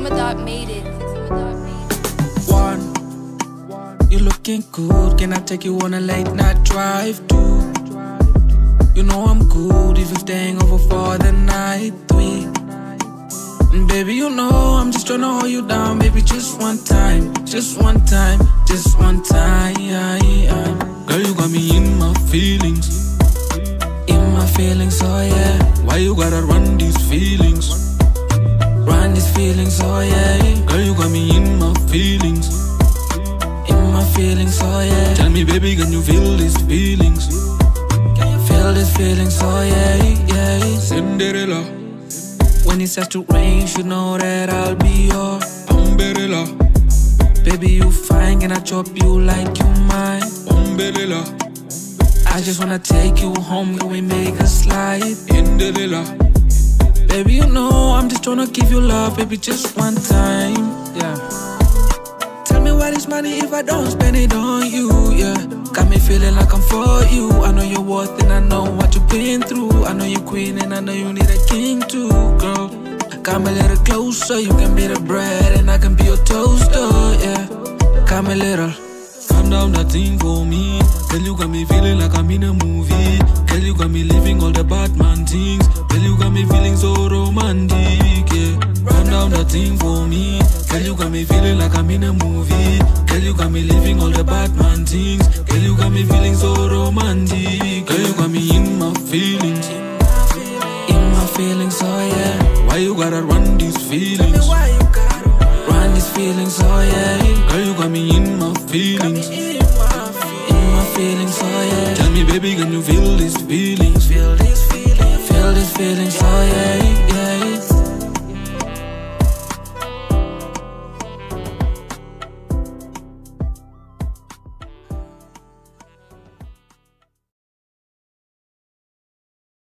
Fixamadot made it. One, you're looking good. Can I take you on a late night drive? Two, you know I'm good if you're staying over for the night. Three, and baby, you know I'm just trying to hold you down, baby. Just one time, just one time, just one time. Girl, you got me in my feelings, in my feelings, oh yeah. Why you gotta run these feelings? Feelings, oh yeah. Girl, you got me in my feelings, in my feelings, oh yeah. Tell me, baby, can you feel these feelings? Can you feel these feelings, oh yeah, yeah. Cinderella. When it starts to rain, you know that I'll be your umbrella. Baby, you fine, can I chop you like you mine? Umbrella. I just wanna take you home, can we make a slide? In the villa. Baby, you know I'm just tryna give you love, baby, just one time, yeah. Tell me what is money if I don't spend it on you, yeah. Got me feeling like I'm for you. I know your worth and I know what you've been through. I know you're queen and I know you need a king too, girl. Come a little closer, you can be the bread and I can be your toaster, yeah. Come a little. Calm down that thing for me. Girl, you got me feeling like I'm in a movie. Girl, you got me living all the bad man things. Thing for me. Girl, you got me feeling like I'm in a movie. Girl, you got me living all the bad man things. Girl, you got me feeling so romantic. Girl, you got me in my feelings. In my feelings, oh yeah. Why you gotta run these feelings? Why you gotta run these feelings, oh yeah. Girl, you got me in my feelings. In my feelings, oh yeah. Tell me, baby, can you feel these feelings? Feel these feelings, feel these feelings, oh